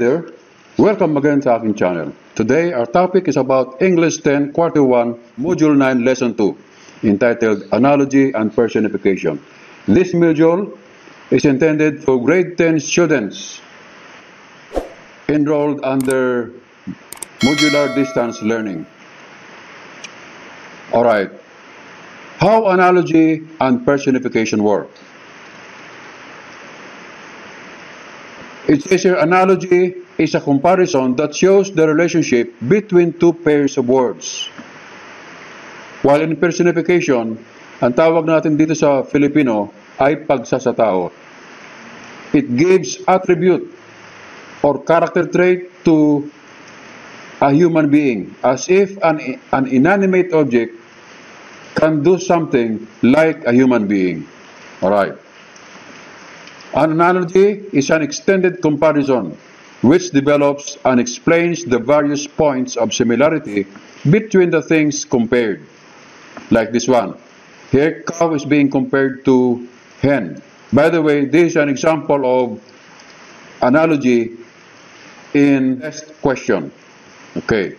there, welcome again to aking channel. Today, our topic is about English 10, Quarter 1, Module 9, Lesson 2, entitled Analogy and Personification. This module is intended for grade 10 students enrolled under modular distance learning. Alright, how analogy and personification work? It says here, analogy is a comparison that shows the relationship between two pairs of words. While in personification, ang tawag natin dito sa Filipino ay pagsasatao. It gives attribute or character trait to a human being as if an, an inanimate object can do something like a human being. Alright. An analogy is an extended comparison which develops and explains the various points of similarity between the things compared. Like this one. Here, cow is being compared to hen. By the way, this is an example of analogy in test question. Okay.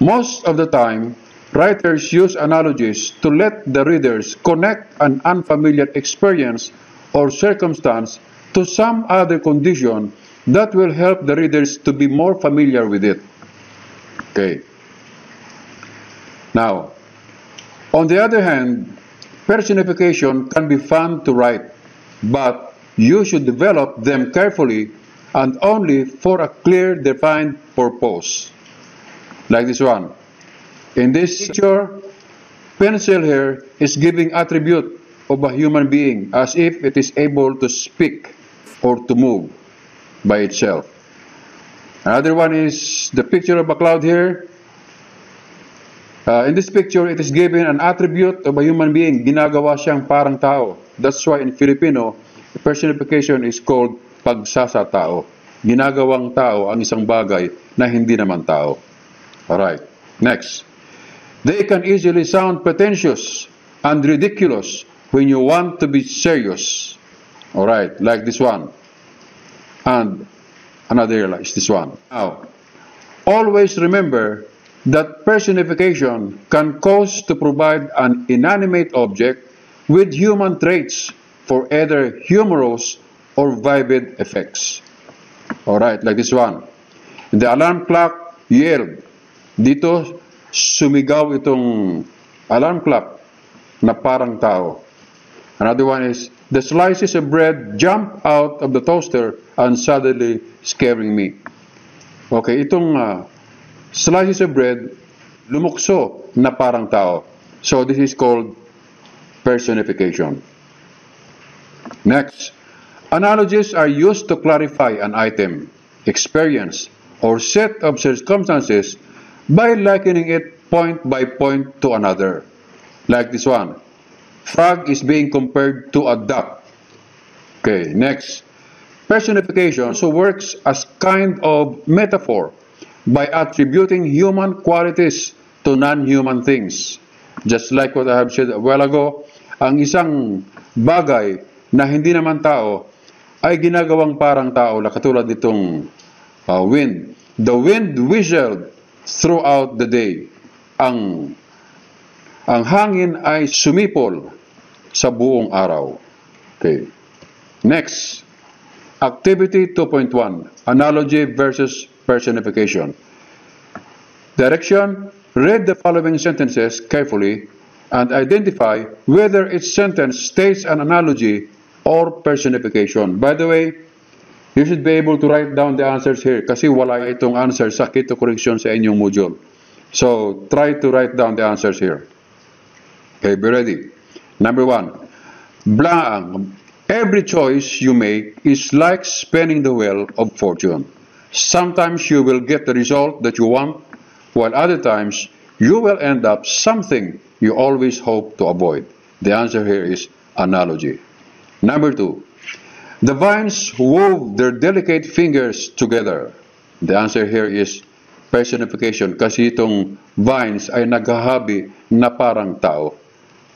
Most of the time, writers use analogies to let the readers connect an unfamiliar experience or circumstance to some other condition that will help the readers to be more familiar with it. Okay. Now, on the other hand, personification can be fun to write, but you should develop them carefully and only for a clear defined purpose. Like this one. In this picture, pencil here is giving attribute of a human being as if it is able to speak or to move by itself. Another one is the picture of a cloud here. Uh, in this picture, it is given an attribute of a human being. Ginagawa siyang parang tao. That's why in Filipino, personification is called pagsasatao. Ginagawang tao ang isang bagay na hindi naman tao. Alright, next. They can easily sound pretentious and ridiculous when you want to be serious. Alright, like this one. And another is this one. Now, always remember that personification can cause to provide an inanimate object with human traits for either humorous or vivid effects. Alright, like this one. The alarm clock yelled. Dito, sumigaw itong alarm clock na parang tao. Another one is, the slices of bread jump out of the toaster and suddenly scaring me. Okay, itong uh, slices of bread, lumukso na parang tao. So this is called personification. Next, analogies are used to clarify an item, experience, or set of circumstances by likening it point by point to another. Like this one. Frog is being compared to a duck. Okay, next. Personification also works as kind of metaphor by attributing human qualities to non-human things. Just like what I have said a while ago, ang isang bagay na hindi naman tao ay ginagawang parang tao na katulad nitong uh, wind. The wind whistled throughout the day. Ang ang hangin ay sumipol sa buong araw. Okay. Next, activity 2.1, analogy versus personification. Direction, read the following sentences carefully and identify whether each sentence states an analogy or personification. By the way, you should be able to write down the answers here kasi wala itong answer sa Kito Correction sa inyong module. So, try to write down the answers here. Okay, be ready. Number one, blank. Every choice you make is like spinning the wheel of fortune. Sometimes you will get the result that you want, while other times you will end up something you always hope to avoid. The answer here is analogy. Number two, the vines wove their delicate fingers together. The answer here is personification kasi itong vines ay naghahabi na parang tao.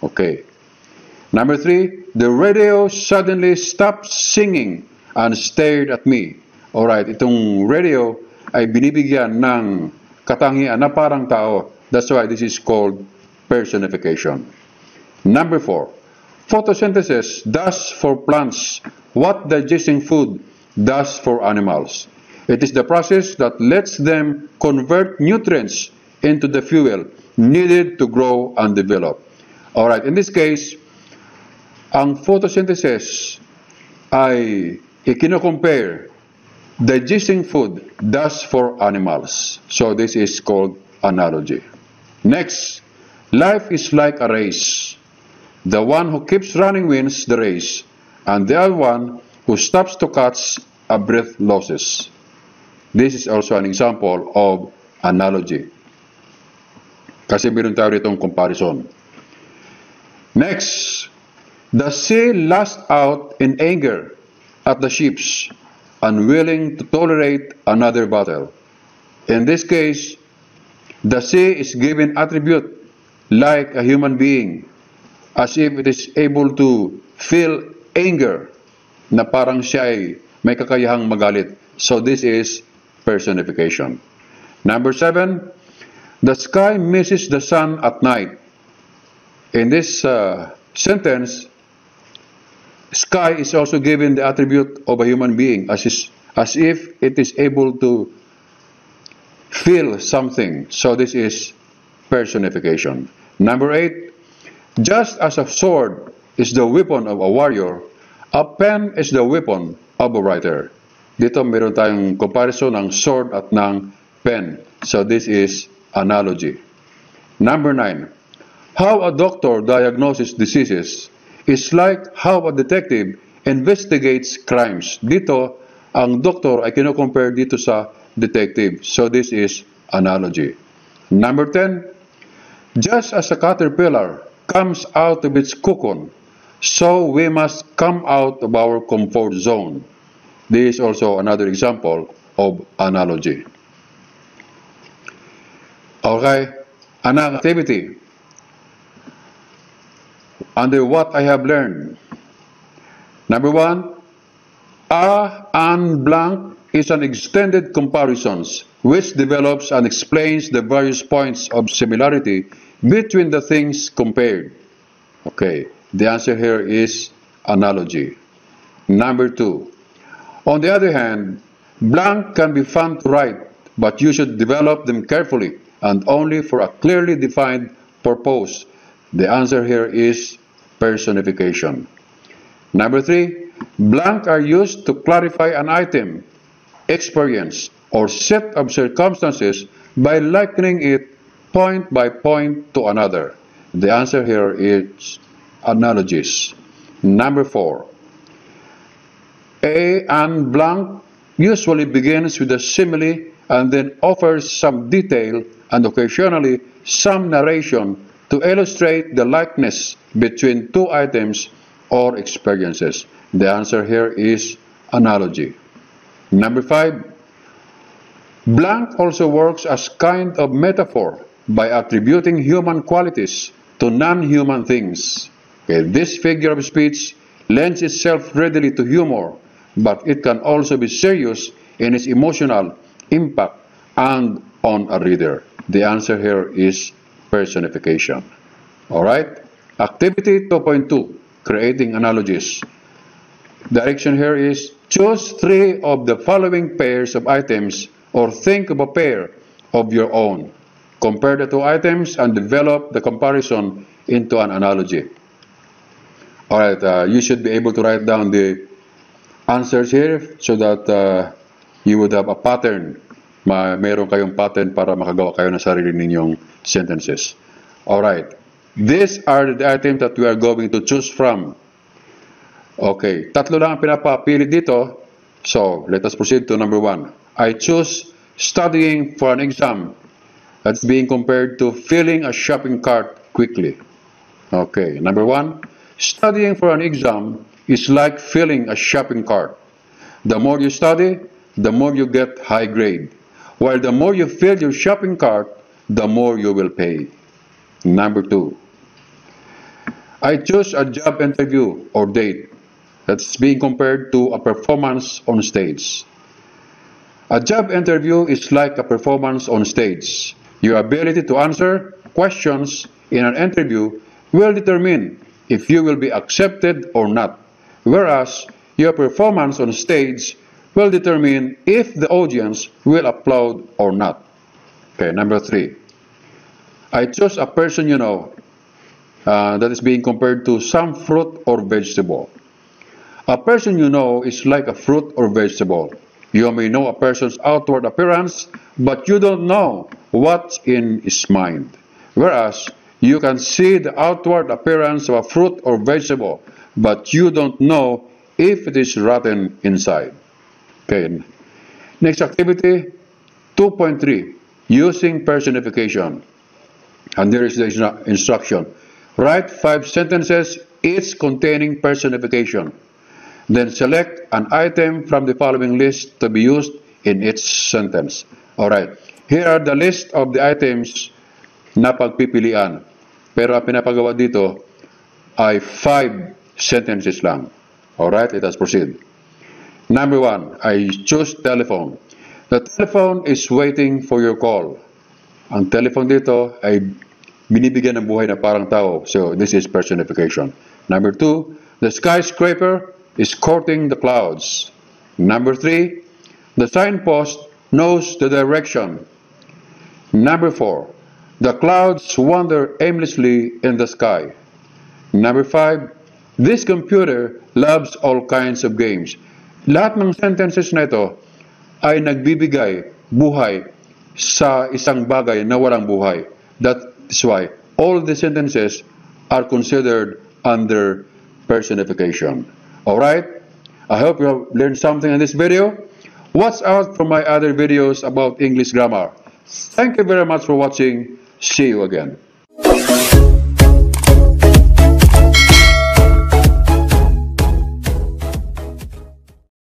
Okay. Number three, the radio suddenly stopped singing and stared at me. Alright, itong radio ay binibigyan ng katangian na parang tao. That's why this is called personification. Number four, photosynthesis does for plants what digesting food does for animals. It is the process that lets them convert nutrients into the fuel needed to grow and develop. Alright, in this case, ang photosynthesis ay ikinocompare digesting food does for animals. So this is called analogy. Next, life is like a race. The one who keeps running wins the race, and the other one who stops to catch a breath loses. This is also an example of analogy. Kasi meron tayo ditong comparison. Next, the sea lashed out in anger at the ships, unwilling to tolerate another battle. In this case, the sea is given attribute like a human being, as if it is able to feel anger na parang siya ay may kakayahang magalit. So this is personification. Number seven, the sky misses the sun at night. In this uh, sentence, sky is also given the attribute of a human being as, is, as if it is able to feel something. So this is personification. Number eight, just as a sword is the weapon of a warrior, a pen is the weapon of a writer. Dito meron tayong comparison ng sword at ng pen. So this is analogy. Number nine, how a doctor diagnoses diseases is like how a detective investigates crimes. Dito, ang doktor ay kino-compare dito sa detective. So this is analogy. Number 10, just as a caterpillar comes out of its cocoon, so we must come out of our comfort zone. This is also another example of analogy. Okay, an activity under what I have learned. Number one, a and blank is an extended comparisons which develops and explains the various points of similarity between the things compared. Okay, the answer here is analogy. Number two, on the other hand, blank can be fun to write, but you should develop them carefully and only for a clearly defined purpose. The answer here is personification. Number three, blank are used to clarify an item, experience, or set of circumstances by likening it point by point to another. The answer here is analogies. Number four, a and blank usually begins with a simile and then offers some detail and occasionally some narration to illustrate the likeness between two items or experiences. The answer here is analogy. Number five, blank also works as kind of metaphor by attributing human qualities to non-human things. Okay, this figure of speech lends itself readily to humor but it can also be serious in its emotional impact and on a reader. The answer here is personification. All right? Activity 2.2, creating analogies. Direction here is choose three of the following pairs of items or think of a pair of your own. Compare the two items and develop the comparison into an analogy. All right, uh, you should be able to write down the answers here so that uh, you would have a pattern. Ma meron kayong pattern para makagawa kayo ng sarili ninyong sentences. Alright. These are the items that we are going to choose from. Okay. Tatlo lang ang pinapapili dito. So, let us proceed to number one. I choose studying for an exam. That's being compared to filling a shopping cart quickly. Okay. Number one, studying for an exam is like filling a shopping cart. The more you study, the more you get high grade. While the more you fill your shopping cart, the more you will pay. Number two, I choose a job interview or date that's being compared to a performance on stage. A job interview is like a performance on stage. Your ability to answer questions in an interview will determine if you will be accepted or not, whereas your performance on stage will determine if the audience will applaud or not. Okay, number three. I chose a person you know uh, that is being compared to some fruit or vegetable. A person you know is like a fruit or vegetable. You may know a person's outward appearance, but you don't know what's in his mind. Whereas you can see the outward appearance of a fruit or vegetable, but you don't know if it is rotten inside. Okay. Next activity, 2.3, using personification. And there is the instru- instruction. Write five sentences, each containing personification. Then select an item from the following list to be used in each sentence. Alright. Here are the list of the items na pagpipilian. Pero ang pinapagawa dito ay five sentences lang. Alright, let us proceed. Number one, I choose telephone. The telephone is waiting for your call. Ang telephone dito ay binibigyan ng buhay na parang tao. So, this is personification. Number two, the skyscraper is courting the clouds. Number three, the signpost knows the direction. Number four, the clouds wander aimlessly in the sky. Number five, this computer loves all kinds of games. Lahat ng sentences na ito ay nagbibigay buhay sa isang bagay na walang buhay. That is why all the sentences are considered under personification. Alright? I hope you have learned something in this video. Watch out for my other videos about English grammar. Thank you very much for watching. See you again.